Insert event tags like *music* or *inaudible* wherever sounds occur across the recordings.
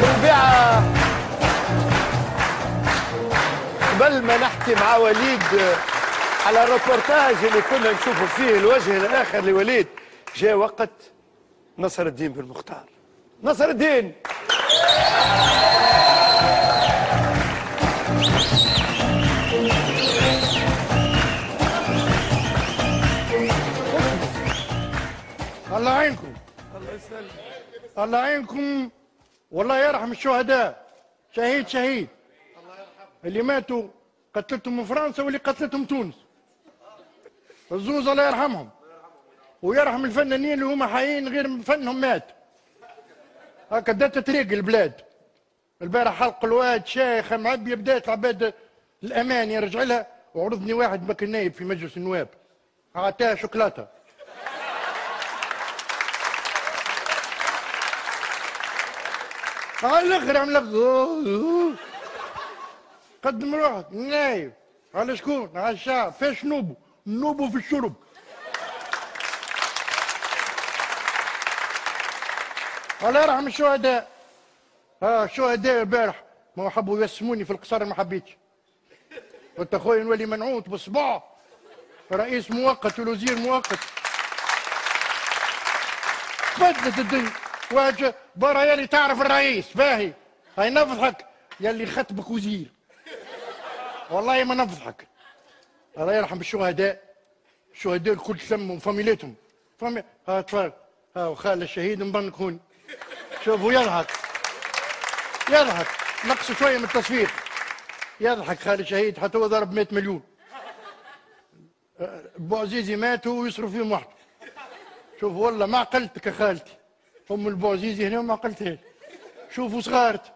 بالبيعة قبل ما نحكي مع وليد على الروبورتاج اللي كنا نشوفوا فيه الوجه الآخر لوليد جاء وقت نصر الدين بن مختار نصر الدين! الله يعينكم. الله يسلمك. الله يعينكم والله يرحم الشهداء. شهيد شهيد. اللي ماتوا قتلتهم من فرنسا واللي قتلتهم تونس. الزوز الله يرحمهم. ويرحم الفنانين اللي هما حيين غير فنهم مات. هكا دات طريق البلاد. البارح حلق الواد شيخ معبي بدات العباد الأمان يرجع لها. وعرضني واحد بك نايب في مجلس النواب. عطاه شوكولاتة. على الآخر عمل لك؟ قدم روحك. نايف. على شكون؟ على الشعب. فاش نوبو؟ نوبو في الشرب. الله يرحم الشهداء. آه الشهداء البارح ما حبوا يسموني في القصر ما حبيتش. قلت أخويا نولي منعوت بصباع. رئيس مؤقت والوزير مؤقت. بدلت الدنيا. واجه برا يلي تعرف الرئيس باهي. هاي نفضحك. يلي خطبك وزير. والله ما نفضحك. الله يرحم الشهداء. الشهداء الكل سموا فاميلتهم فامي ها تفرج. ها خال الشهيد مبنك هون. شوفوا يضحك. يضحك. نقص شوية من التصوير يضحك خال الشهيد حتى هو ضرب 100 مليون. أبو عزيزي مات ويصرف فيهم وحده شوف والله ما عقلتك يا خالتي. أم البوعزيزي هنا ما عقلتهاش شوفوا صغارت.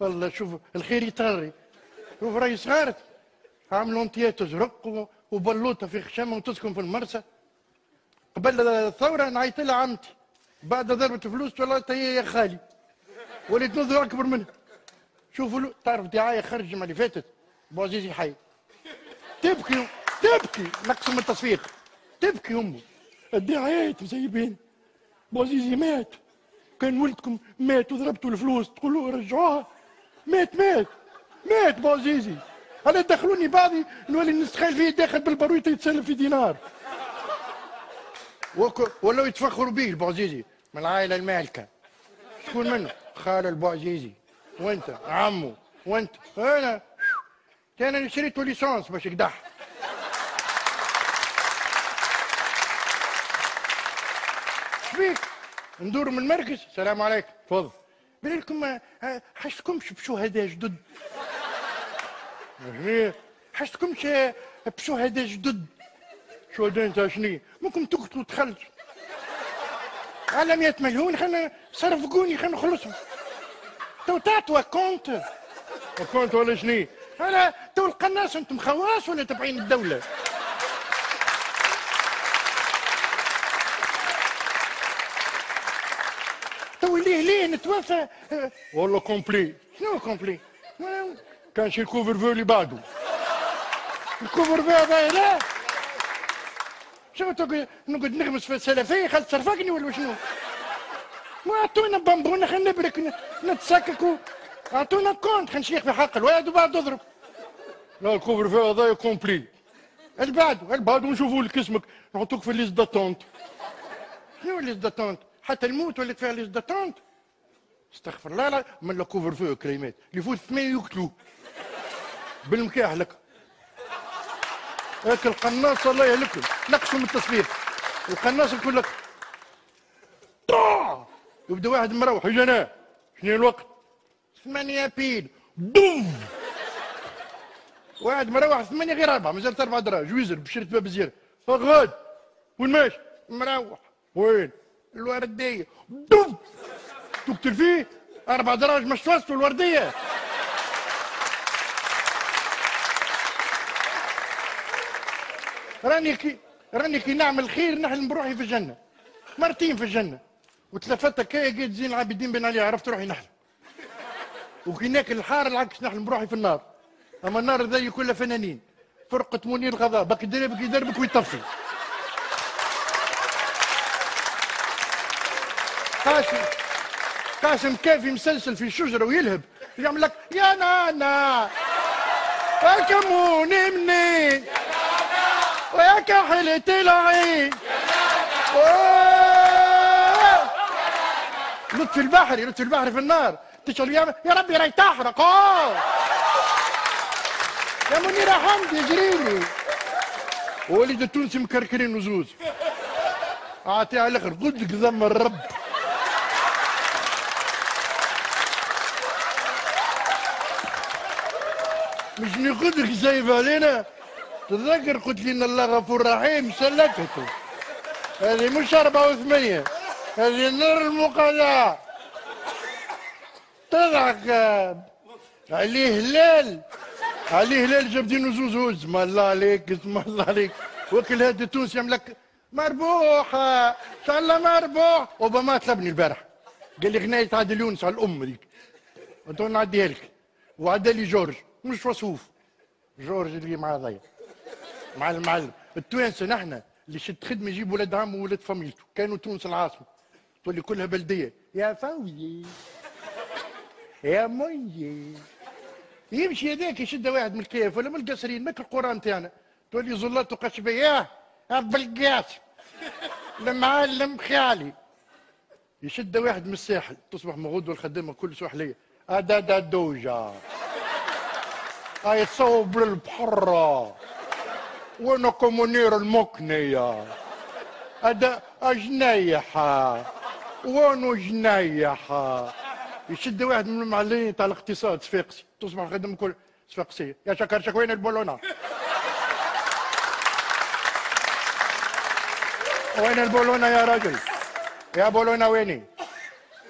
والله شوف الخير يطري شوف راهي صغارت. عملوا انتيات زرق وبلوطة في خشامه وتسكن في المرسى. قبل الثورة نعيط لها عمتي بعد ضربت فلوس طلعت هي يا خالي. وليت نظر أكبر منها. شوفوا تعرف دعاية خرج الجمعه اللي فاتت؟ بوعزيزي حي تبكي تبكي. نقص من التصفيق. تبكي أمه. الدعايات مسيبين. بوعزيزي مات. كان ولدكم مات وضربتوا الفلوس تقولوا رجعوها. مات مات. مات بوعزيزي هلا دخلوني بعضي نولي نستخيل فيه داخل بالبرويطه يتسلم في دينار. ولاو يتفخروا به البوعزيزي من العائله المالكة. شكون منه؟ خال البوعزيزي وانت عمو. وانت. أنا. أنا شريت ليسونس باش يقدح. شبيك ندور من المركز. السلام عليكم. تفضل. بين لكم آه، حشتكمش بشهداء جدد. حشتكمش آه، بشهداء جدد. شهداء انت شنو؟ ممكن تقتلوا تخلص على 100 مليون خلينا صرفقوني خلينا نخلصهم. تو تعطوا acompte acompte ولا شنو؟ أنا تو القناص أنتم خواص ولا تبعين الدولة؟ تو ليه ليه نتوفى؟ والله complet شنو complet كان شي ال couvre-feu اللي بعده. ال couvre-feu هذا لا. تقول؟ نقعد نغمس في السلفية خل تصرفقني ولا شنو؟ ما اعطونا بامبونا خلينا نبرك ن- نتسككوا اعطونا acompte خلينا نشيخ في حق الواد وبعد اضرب لا ال couvre-feu هذا complet. اللي بعده اللي بعده نشوفوا لك اسمك نحطوك في ال liste d'attente. شنو ال liste d'attente؟ حتى الموت ولات فيها liste d'attente استغفر الله لا من لا كوفر فو كلمات. اللي يفوت ثمانية يقتلوه بالمكاح لك. هاك القناص الله يهلكهم نقصوا من التصوير. القناص يقول لك يبدا واحد مروح يجي أنا شنو الوقت؟ ثمانية بيل. بوم واحد مروح ثمانية غير أربعة مازالت أربعة دراهم. ويزر بشرت باب الزيارة غاد وين ماشي؟ مروح. وين؟ الوردية. بوم تقتل فيه أربع دراهم مش توصلوا الوردية. راني كي راني كي نعمل خير نحلم بروحي في الجنة. مرتين في الجنة. وتلفت هكايا قلت زين العابدين بن علي عرفت روحي نحلم وكي ناكل الحار العكس نحلم بروحي في النار. أما النار ذي كلها فنانين. فرقة منير الغضاء بك يدربك يدربك ويطفي قاسي قاسم كافي مسلسل في شجرة ويلهب؟ يعمل لك يا نانا. ألكموني مني. ويا كحلة العين أوه. لطفي البحري لطفي البحري في النار. تشعل يا يا ربي راي تحرق يا منيرة حمدي جريلي وليد التونسي مكركرين وزوز. أعطيها الأخر. قدك ذم الرب. مش ناخذك سايب علينا؟ تذكر قلت لي إن الله غفور رحيم سلكته. هذه مش أربعة وثمانية. هذه نار المقاطعة تضحك. عليه هلال. عليه هلال جاب دينو زوز وز ما الله عليك اسم الله عليك. وكل هذا التونسي يملك مربوحة. إن شاء الله مربوح. أوباما طلبني البارح. قال لي غناية عادل يونس على الأم ديك قلت له نعديها لك. وعدى لي جورج. مش وصوف جورج اللي مع ضيع مع المعلم. التوانسة نحن اللي شد خدمة يجيب ولاد عمه وولاد فاميلته. كانوا تونس العاصمة. تولي كلها بلدية. يا فوزي. يا مني يمشي هذاك يشد واحد من الكيف ولا من القصرين. ماك القرآن تاعنا. تولي زلاته قشبيه بالقاس المعلم خيالي يشد واحد من الساحل. تصبح مغود والخدامة كل سحليه أدادا دوجة هاي صوب للبحر وينكم منير المكنية أدا أجنيحة. وينو جنيحة. يشد واحد من المعلمين تاع الاقتصاد صفاقسي تصبح الخدمة كل صفاقسية يا شكر وين البولونة؟ وين البولونة يا رجل يا بولونة ويني؟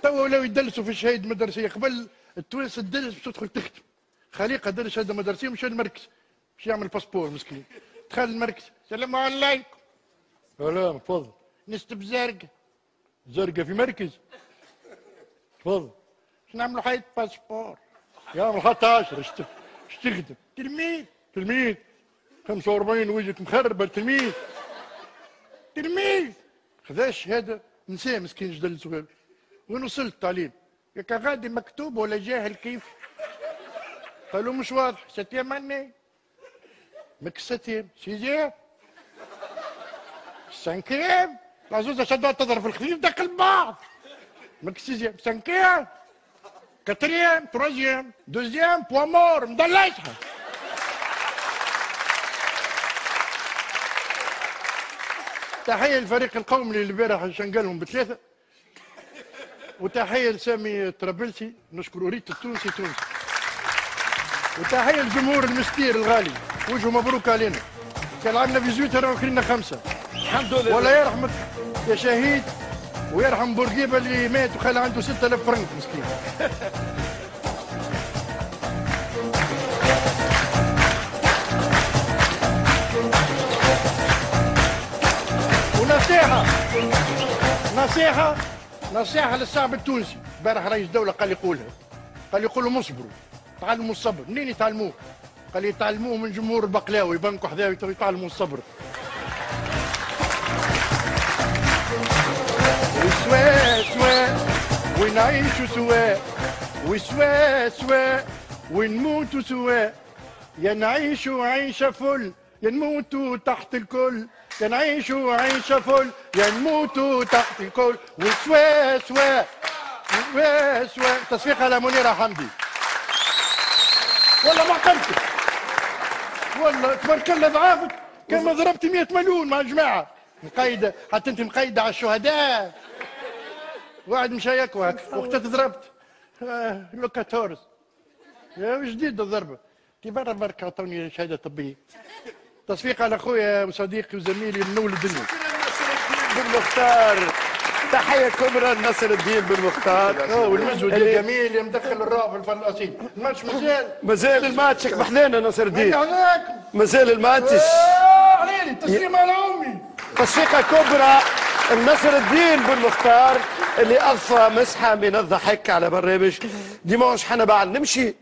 تو ولاو يدلسوا في الشهيد مدرسية قبل التوانسة تدلس تدخل تخدم. خليقة درس شهادة مدرسية مشى المركز باش يعمل باسبور مسكين. دخل المركز. السلام عليكم. سلام تفضل. نستب زرقاء زرقاء في مركز. تفضل. باش نعملوا حياة باسبور؟ يعمل خط 10 اش تخدم تلميذ. تلميذ. 45 وجهك مخربة تلميذ تلميذ. خذا الشهادة. نساه مسكين جدل صغير. وين وصلت التعليم ياك غادي مكتوب ولا جاهل كيف؟ قالوا مش واضح. ستيام مني. مك ستيام سيزيام سانكيام العزوزة شدوا تضرب في الخفيف داخل البعض. مك سيزيام سانكيام كاتريام تروزيام دوزيام بوامور. مدلعتها تحية للفريق القومي اللي البارح شنقلهم بثلاثة. وتحية لسامي طرابلسي نشكر ريت التونسي تونسي. وتحية للجمهور المستير الغالي. وجهه مبروك علينا. كان عندنا في زويتر وكلنا خمسة. الحمد لله. ولا يرحمك يا شهيد ويرحم بورقيبة اللي مات وخلى عنده 6000 فرنك مسكين. *laughs* ونصيحة. نصيحة. نصيحة للشعب التونسي. امبارح رئيس دولة قال يقولها. قال يقولوا اصبروا تعلموا الصبر منين يتعلموه؟ قال يتعلموه من جمهور البقلاوي بنكوا حذاوي يتعلموا الصبر. وسوا سوا ونعيشوا سوا وسوا سوا ونموتوا سوا يا نعيشوا عيشة فل يا نموتوا تحت الكل. يا نعيشوا عيشة فل يا نموتوا تحت الكل. وسوا سوا سوا سوا تصفيق على منيرة حمدي. والله ما قلتك والله تبارك الله ضعافك كما ضربت 100 مليون مع الجماعة. مقيدة حتى أنت مقيدة على الشهداء. واحد مشى يكوى وقتها تضربت. آه لوكا تورس. يا جديد الضربة. كي برا بركة عطوني شهادة طبية. تصفيق على أخويا وصديقي وزميلي منول الدنيا. بن مختار تحية كبرى لنصر الدين بن مختار. والمزود الجميل اللي مدخل الرعب الفلاصين الماتش مازال. مازال الماتش. بحذانا نصر الدين. مازال الماتش. عليلي تسليم على أمي. تصفيقة كبرى النصر الدين بن مختار اللي أضفى مسحة من الضحك على برنامج ديمونش. حنا بعد نمشي